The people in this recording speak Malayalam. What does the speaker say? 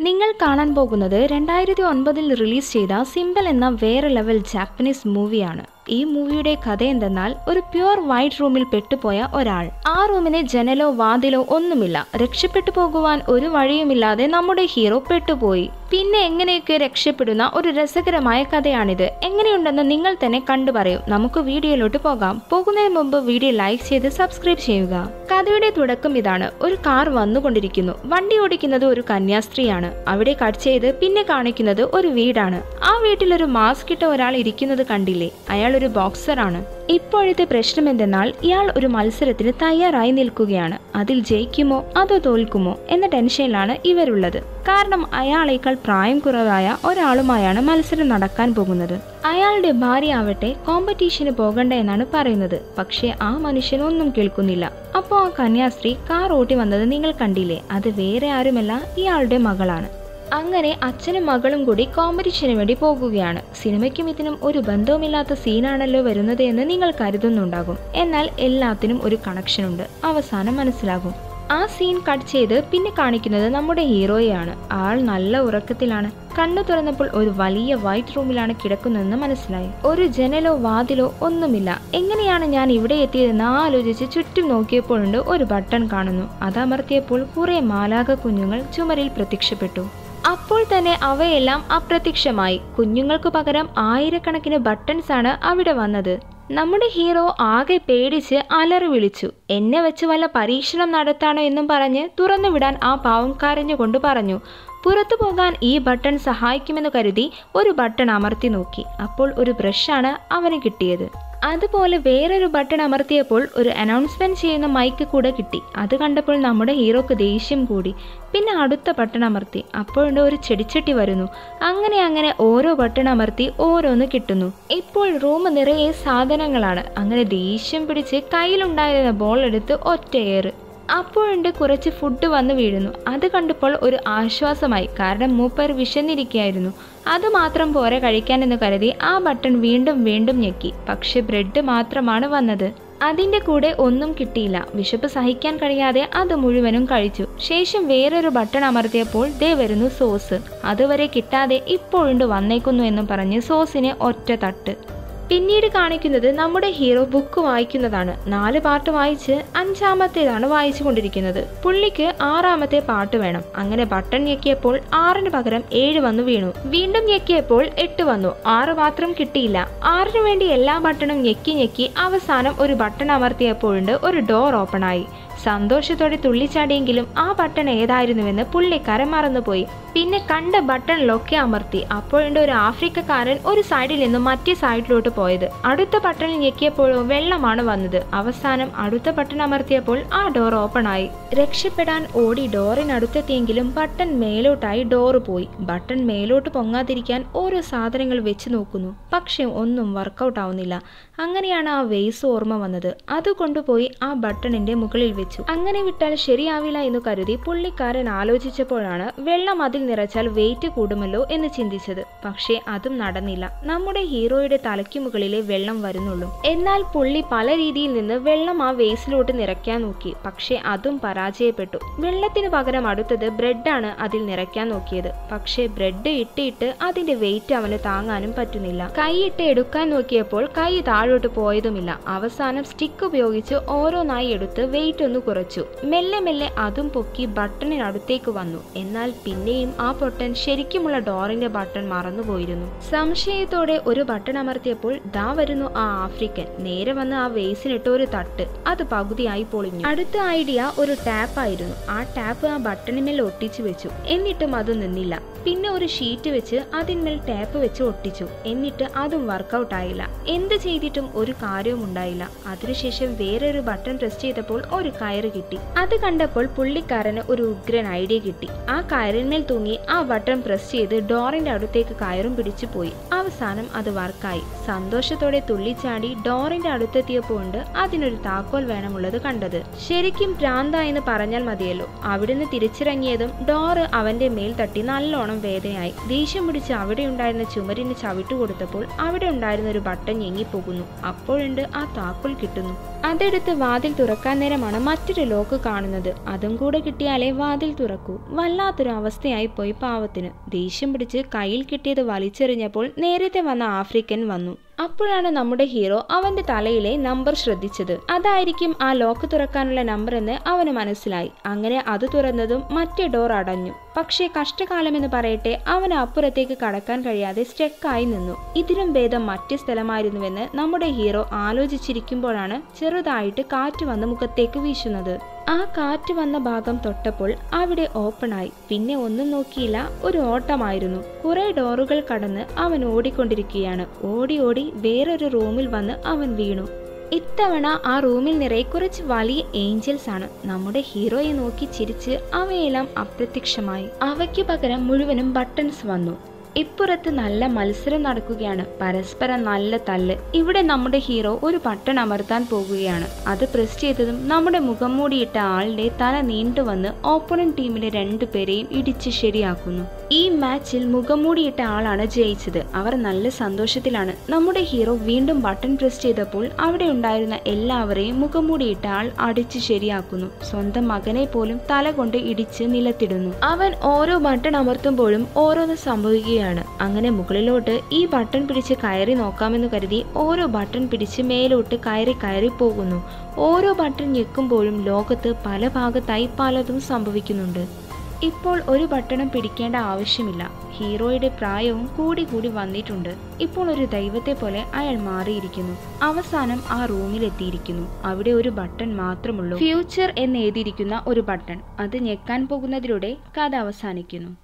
നിങ്ങൾ കാണാൻ പോകുന്നത് രണ്ടായിരത്തി ഒൻപതിൽ റിലീസ് ചെയ്ത സിമ്പിൾ എന്ന വേറെ ലെവൽ ജാപ്പനീസ് മൂവിയാണ്. ഈ മൂവിയുടെ കഥ എന്തെന്നാൽ ഒരു പ്യുവർ വൈറ്റ് റൂമിൽ പെട്ടുപോയ ഒരാൾ. ആ റൂമിന് ജനലോ വാതിലോ ഒന്നുമില്ല. രക്ഷപ്പെട്ടു പോകുവാൻ ഒരു വഴിയുമില്ലാതെ നമ്മുടെ ഹീറോ പെട്ടുപോയി. പിന്നെ എങ്ങനെയൊക്കെ രക്ഷപ്പെടുന്ന ഒരു രസകരമായ കഥയാണിത്. എങ്ങനെയുണ്ടെന്ന് നിങ്ങൾ തന്നെ കണ്ടു പറയും. നമുക്ക് വീഡിയോയിലോട്ട് പോകാം. പോകുന്നതിന് മുമ്പ് വീഡിയോ ലൈക്ക് ചെയ്ത് സബ്സ്ക്രൈബ് ചെയ്യുക. കഥയുടെ തുടക്കം ഇതാണ്. ഒരു കാർ വന്നുകൊണ്ടിരിക്കുന്നു. വണ്ടി ഓടിക്കുന്നത് ഒരു കന്യാസ്ത്രീയാണ്. അവിടെ കട്ട് ചെയ്ത് പിന്നെ കാണിക്കുന്നത് ഒരു വീടാണ്. ആ വീട്ടിൽ ഒരു മാസ്ക് ഇട്ട ഒരാൾ ഇരിക്കുന്നത് കണ്ടില്ലേ? അയാൾ ഒരു ബോക്സറാണ് ഇപ്പോഴത്തെ പ്രശ്നം എന്തെന്നാൽ ഇയാൾ ഒരു മത്സരത്തിന് തയ്യാറായി നിൽക്കുകയാണ്. അതിൽ ജയിക്കുമോ? അതോ തോൽക്കുമോ? എന്ന ടെൻഷനിലാണ് ഇവരുള്ളത്. കാരണം അയാളേക്കാൾ പ്രായം കുറവായ ഒരാളുമായാണ് മത്സരം നടക്കാൻ പോകുന്നത്. അയാളുടെ ഭാര്യ ആവട്ടെ കോമ്പറ്റീഷന് പോകണ്ട എന്നാണ് പറയുന്നത്. പക്ഷേ ആ മനുഷ്യൻ ഒന്നും കേൾക്കുന്നില്ല. അപ്പോൾ ആ കന്യാസ്ത്രീ കാർ ഓട്ടി വന്നത് നിങ്ങൾ കണ്ടില്ലേ? അത് വേറെ ആരുമല്ല ഇയാളുടെ മകളാണ്. അങ്ങനെ അച്ഛനും മകളും കൂടി കോമ്പറ്റീഷന് വേണ്ടി പോകുകയാണ്. സിനിമയ്ക്കും ഇതിനും ഒരു ബന്ധവുമില്ലാത്ത സീനാണല്ലോ വരുന്നത് എന്ന് നിങ്ങൾ കരുതുന്നുണ്ടാകും. എന്നാൽ എല്ലാത്തിനും ഒരു കണക്ഷൻ ഉണ്ട്. അവസാനം മനസ്സിലാകും. ആ സീൻ കട്ട് ചെയ്ത് പിന്നെ കാണിക്കുന്നത് നമ്മുടെ ഹീറോയെയാണ്. ആൾ നല്ല ഉറക്കത്തിലാണ്. കണ്ണു തുറന്നപ്പോൾ ഒരു വലിയ വൈറ്റ് റൂമിലാണ് കിടക്കുന്നതെന്ന് മനസ്സിലായി. ഒരു ജനലോ വാതിലോ ഒന്നുമില്ല. എങ്ങനെയാണ് ഞാൻ ഇവിടെ എത്തിയതെന്ന് ആലോചിച്ച് ചുറ്റും നോക്കിയപ്പോഴുണ്ട് ഒരു ബട്ടൺ കാണുന്നു. അതമർത്തിയപ്പോൾ കുറെ മാലാക കുഞ്ഞുങ്ങൾ ചുമരിൽ പ്രത്യക്ഷപ്പെട്ടു. അപ്പോൾ തന്നെ അവയെല്ലാം അപ്രത്യക്ഷമായി. കുഞ്ഞുങ്ങൾക്കു പകരം ആയിരക്കണക്കിന് ബട്ടൺസ് ആണ് അവിടെ വന്നത്. നമ്മുടെ ഹീറോ ആകെ പേടിച്ച് അലറി വിളിച്ചു. എന്നെ വെച്ച് വല്ല പരീക്ഷണം നടത്താണോ എന്നും പറഞ്ഞ് തുറന്നു വിടാൻ ആ പാവം കരഞ്ഞുകൊണ്ട് പറഞ്ഞു. പുറത്തു പോകാൻ ഈ ബട്ടൺ സഹായിക്കുമെന്ന് കരുതി ഒരു ബട്ടൺ അമർത്തി നോക്കി. അപ്പോൾ ഒരു ബ്രഷാണ് അവന് കിട്ടിയത്. അതുപോലെ വേറൊരു ബട്ടൺ അമർത്തിയപ്പോൾ ഒരു അനൗൺസ്മെന്റ് ചെയ്യുന്ന മൈക്ക് കൂടെ കിട്ടി. അത് കണ്ടപ്പോൾ നമ്മുടെ ഹീറോക്ക് ദേഷ്യം കൂടി. പിന്നെ അടുത്ത ബട്ടൺ അമർത്തി. അപ്പോഴുണ്ട് ഒരു ചെടിച്ചട്ടി വരുന്നു. അങ്ങനെ അങ്ങനെ ഓരോ ബട്ടൺ അമർത്തി ഓരോന്ന് കിട്ടുന്നു. ഇപ്പോൾ റൂം നിറയെ സാധനങ്ങളാണ്. അങ്ങനെ ദേഷ്യം പിടിച്ച് കയ്യിലുണ്ടായിരുന്ന ബോൾ എടുത്ത് ഒറ്റയേറ്. അപ്പോഴുണ്ട് കുറച്ച് ഫുഡ് വന്ന് വീഴുന്നു. അത് കണ്ടപ്പോൾ ഒരു ആശ്വാസമായി. കാരണം മൂപ്പർ വിശന്നിരിക്കുകയായിരുന്നു. അത് മാത്രം പോരെ കഴിക്കാനെന്ന് കരുതി ആ ബട്ടൺ വീണ്ടും വീണ്ടും ഞെക്കി. പക്ഷെ ബ്രെഡ് മാത്രമാണ് വന്നത്. അതിന്റെ കൂടെ ഒന്നും കിട്ടിയില്ല. വിശപ്പ് സഹിക്കാൻ കഴിയാതെ അത് മുഴുവനും കഴിച്ചു. ശേഷം വേറൊരു ബട്ടൺ അമർത്തിയപ്പോൾ ദേ വരുന്നു സോസ് അതുവരെ കിട്ടാതെ ഇപ്പോഴുണ്ട് വന്നേക്കുന്നു എന്നും പറഞ്ഞ് സോസിനെ ഒറ്റ തട്ട്. പിന്നീട് കാണിക്കുന്നത് നമ്മുടെ ഹീറോ ബുക്ക് വായിക്കുന്നതാണ്. നാല് പാട്ട് വായിച്ച് അഞ്ചാമത്തേതാണ് വായിച്ചു കൊണ്ടിരിക്കുന്നത് പുള്ളിക്ക് ആറാമത്തെ പാട്ട് വേണം. അങ്ങനെ ബട്ടൺ ഞെക്കിയപ്പോൾ ആറിന് പകരം ഏഴ് വന്നു വീണു. വീണ്ടും ഞെക്കിയപ്പോൾ എട്ട് വന്നു. ആറ് മാത്രം കിട്ടിയില്ല. ആറിനു വേണ്ടി എല്ലാ ബട്ടണും ഞെക്കി ഞെക്കി അവസാനം ഒരു ബട്ടൺ അമർത്തിയപ്പോഴുണ്ട് ഒരു ഡോർ ഓപ്പൺ ആയി സന്തോഷത്തോടെ തുള്ളിച്ചാടിയെങ്കിലും ആ ബട്ടൺ ഏതായിരുന്നുവെന്ന് പുള്ളിക്കാരൻ മറന്നുപോയി. പിന്നെ കണ്ട ബട്ടണിലൊക്കെ അമർത്തി. അപ്പോഴുണ്ട് ഒരു ആഫ്രിക്കക്കാരൻ ഒരു സൈഡിൽ നിന്ന് മറ്റേ സൈഡിലോട്ട് പോയത്. അടുത്ത ബട്ടണിൽ ഞെക്കിയപ്പോഴോ വെള്ളമാണ് വന്നത്. അവസാനം അടുത്ത ബട്ടൺ അമർത്തിയപ്പോൾ ആ ഡോർ ഓപ്പൺ ആയി. രക്ഷപ്പെടാൻ ഓടി ഡോറിനടുത്തെത്തിയെങ്കിലും ബട്ടൺ മേലോട്ടായി ഡോറ് പോയി. ബട്ടൺ മേലോട്ട് പൊങ്ങാതിരിക്കാൻ ഓരോ സാധനങ്ങൾ വെച്ച് നോക്കുന്നു. പക്ഷേ ഒന്നും വർക്കൗട്ട് ആവുന്നില്ല. അങ്ങനെയാണ് ആ വെയ്സ് ഓർമ്മ വന്നത്. അത് കൊണ്ടുപോയി ആ ബട്ടണിന്റെ മുകളിൽ വെച്ചു അങ്ങനെ വിട്ടാൽ ശരിയാവില്ല എന്ന് കരുതി പുള്ളിക്കാരൻ ആലോചിച്ചപ്പോഴാണ് വെള്ളം അതിൽ നിറച്ചാൽ വെയിറ്റ് കൂടുമല്ലോ എന്ന് ചിന്തിച്ചത്. പക്ഷേ അതും നടന്നില്ല. നമ്മുടെ ഹീറോയുടെ തലയ്ക്ക് മുകളിലെ വെള്ളം വരുന്നുള്ളൂ. എന്നാൽ പുള്ളി പല രീതിയിൽ നിന്ന് വെള്ളം ആ വേസിലോട്ട് നിറയ്ക്കാൻ നോക്കി. പക്ഷേ അതും പരാജയപ്പെട്ടു. വെള്ളത്തിന് പകരം അടുത്തത് ബ്രെഡാണ് അതിൽ നിറയ്ക്കാൻ നോക്കിയത്. പക്ഷേ ബ്രെഡ് ഇട്ട് ഇട്ട് അതിന്റെ വെയിറ്റ് അവന് താങ്ങാനും പറ്റുന്നില്ല. കൈയിട്ട് എടുക്കാൻ നോക്കിയപ്പോൾ കൈ താഴോട്ട് പോയതുമില്ല. അവസാനം സ്റ്റിക്ക് ഉപയോഗിച്ച് ഓരോന്നായി എടുത്ത് വെയിറ്റ് ഒന്ന് കുറച്ചു. മെല്ലെ മെല്ലെ അതും പൊക്കി ബട്ടണിനടുത്തേക്ക് വന്നു. എന്നാൽ പിന്നെയും ആ പൊട്ടൻ ശരിക്കുമുള്ള ഡോറിന്റെ ബട്ടൺ മറന്നുപോയിരുന്നു സംശയത്തോടെ ഒരു ബട്ടൺ അമർത്തിയപ്പോൾ ദാ വരുന്നു ആ ആഫ്രിക്കൻ. നേരെ വന്ന് ആ വേസിനിട്ട് ഒരു തട്ട്. അത് പകുതിയായി പൊളിഞ്ഞു. അടുത്ത ഐഡിയ ഒരു ടാപ്പ് ആയിരുന്നു. ആ ടാപ്പ് ആ ബട്ടണിന്മേൽ ഒട്ടിച്ചു വെച്ചു. എന്നിട്ടും അത് നിന്നില്ല. പിന്നെ ഒരു ഷീറ്റ് വെച്ച് അതിന്മേൽ ടാപ്പ് വെച്ച് ഒട്ടിച്ചു. എന്നിട്ട് അതും വർക്കൗട്ട് ആയില്ല. എന്ത് ചെയ്തിട്ടും ഒരു കാര്യവും ഉണ്ടായില്ല അതിനുശേഷം വേറൊരു ബട്ടൺ പ്രസ് ചെയ്തപ്പോൾ ഒരു കയറ് കിട്ടി. അത് കണ്ടപ്പോൾ പുള്ളിക്കാരന് ഒരു ഉഗ്രൻ ഐഡിയ കിട്ടി. ആ കയറിന്മേൽ തൂങ്ങി ആ ബട്ടൺ പ്രസ് ചെയ്ത് ഡോറിന്റെ അടുത്തേക്ക് കയറും പിടിച്ചു പോയി. അവസാനം അത് വർക്കായി. സന്തോഷത്തോടെ തുള്ളിച്ചാടി ഡോറിന്റെ അടുത്തെത്തിയപ്പോ ഉണ്ട് അതിനൊരു താക്കോൽ വേണമുള്ളത് കണ്ടത്. ശരിക്കും ഭ്രാന്തായെന്ന് പറഞ്ഞാൽ മതിയല്ലോ. അവിടുന്ന് തിരിച്ചിറങ്ങിയതും ഡോറ് അവന്റെ മേൽ തട്ടി നല്ലോണം വേദനയായി. ദേഷ്യം പിടിച്ച് അവിടെ ഉണ്ടായിരുന്ന ചുമരിന് ചവിട്ടുകൊടുത്തപ്പോൾ അവിടെ ഉണ്ടായിരുന്ന ഒരു ബട്ടൺ ഞെങ്ങിപ്പോകുന്നു. അപ്പോഴുണ്ട് ആ താക്കോൽ കിട്ടുന്നു. അതെടുത്ത് വാതിൽ തുറക്കാൻ നേരമാണ് മറ്റൊരു ലോക്ക് കാണുന്നത്. അതും കൂടെ കിട്ടിയാലേ വാതിൽ തുറക്കൂ. വല്ലാത്തൊരു അവസ്ഥയായി പോയി പാവത്തിന്. ദേഷ്യം പിടിച്ച് കയ്യിൽ കിട്ടിയത് വലിച്ചെറിഞ്ഞപ്പോൾ നേരത്തെ വന്ന ആഫ്രിക്കൻ വന്നു. അപ്പോഴാണ് നമ്മുടെ ഹീറോ അവന്റെ തലയിലെ നമ്പർ ശ്രദ്ധിച്ചത്. അതായിരിക്കും ആ ലോക്ക് തുറക്കാനുള്ള നമ്പർ എന്ന് അവന് മനസ്സിലായി. അങ്ങനെ അത് തുറന്നതും മറ്റേ ഡോർ അടഞ്ഞു. പക്ഷേ കഷ്ടകാലമെന്ന് പറയട്ടെ അവന് അപ്പുറത്തേക്ക് കടക്കാൻ കഴിയാതെ സ്റ്റെക്കായി നിന്നു. ഇതിലും ഭേദം മറ്റു സ്ഥലമായിരുന്നുവെന്ന് നമ്മുടെ ഹീറോ ആലോചിച്ചിരിക്കുമ്പോഴാണ് ചെറുതായിട്ട് കാറ്റ് വന്ന് മുഖത്തേക്ക് വീശുന്നത്. ആ കാറ്റ് വന്ന ഭാഗം തൊട്ടപ്പോൾ അവിടെ ഓപ്പണായി. പിന്നെ ഒന്നും നോക്കിയില്ല ഒരു ഓട്ടമായിരുന്നു. കുറെ ഡോറുകൾ കടന്ന് അവൻ ഓടിക്കൊണ്ടിരിക്കുകയാണ്. ഓടി ഓടി വേറൊരു റൂമിൽ വന്ന് അവൻ വീണു. ഇത്തവണ ആ റൂമിൽ നിറയെ കുറച്ച് വലിയ ഏഞ്ചൽസ് ആണ്. നമ്മുടെ ഹീറോയെ നോക്കി ചിരിച്ച് അവയെല്ലാം അപ്രത്യക്ഷമായി. അവയ്ക്ക് പകരം മുഴുവനും ബട്ടൺസ് വന്നു. ഇപ്പുറത്ത് നല്ല മത്സരം നടക്കുകയാണ്. പരസ്പരം നല്ല തല്ല്. ഇവിടെ നമ്മുടെ ഹീറോ ഒരു പട്ടണം അമർത്താൻ പോകുകയാണ്. അത് പ്രസ് ചെയ്തതും നമ്മുടെ മുഖം മൂടിയിട്ട ആളുടെ തല നീണ്ടുവന്ന് ഓപ്പണൻ ടീമിലെ രണ്ടുപേരെയും ഇടിച്ച് ശരിയാക്കുന്നു. ഈ മാച്ചിൽ മുഖം മൂടിയിട്ട ആളാണ് ജയിച്ചത്. അവർ നല്ല സന്തോഷത്തിലാണ്. നമ്മുടെ ഹീറോ വീണ്ടും ബട്ടൺ പ്രസ് ചെയ്തപ്പോൾ അവിടെ ഉണ്ടായിരുന്ന എല്ലാവരെയും മുഖം മൂടിയിട്ട ആൾ അടിച്ച് ശരിയാക്കുന്നു. സ്വന്തം മകനെ പോലും തല കൊണ്ട് ഇടിച്ച് നിലത്തിടുന്നു. അവൻ ഓരോ ബട്ടൺ അമർത്തുമ്പോഴും ഓരോന്ന് സംഭവിക്കുകയാണ്. അങ്ങനെ മുകളിലോട്ട് ഈ ബട്ടൺ പിടിച്ച് കയറി നോക്കാമെന്ന് കരുതി ഓരോ ബട്ടൺ പിടിച്ച് മേലോട്ട് കയറി കയറി പോകുന്നു. ഓരോ ബട്ടൺ ഞെക്കുമ്പോഴും ലോകത്ത് പല ഭാഗത്തായി പലതും സംഭവിക്കുന്നുണ്ട്. ഇപ്പോൾ ഒരു ബട്ടണും പിടിക്കേണ്ട ആവശ്യമില്ല. ഹീറോയുടെ പ്രായവും കൂടി കൂടി വന്നിട്ടുണ്ട്. ഇപ്പോൾ ഒരു ദൈവത്തെ പോലെ അയാൾ മാറിയിരിക്കുന്നു. അവസാനം ആ റൂമിലെത്തിയിരിക്കുന്നു അവിടെ ഒരു ബട്ടൺ മാത്രമുള്ളൂ. ഫ്യൂച്ചർ എന്ന് എഴുതിയിരിക്കുന്ന ഒരു ബട്ടൺ അത് ഞെക്കാൻ പോകുന്നതിലൂടെ കഥ അവസാനിക്കുന്നു.